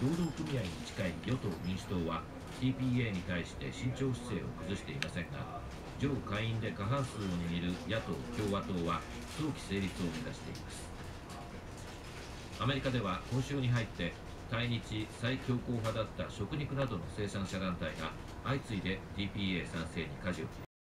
労働組合に近い与党・民主党は TPA に対して慎重姿勢を崩していませんが上下院で過半数を握る野党・共和党は早期成立を目指しています。アメリカでは今週に入って対日最強硬派だった食肉などの生産者団体が相次いで TPA 賛成に舵を切り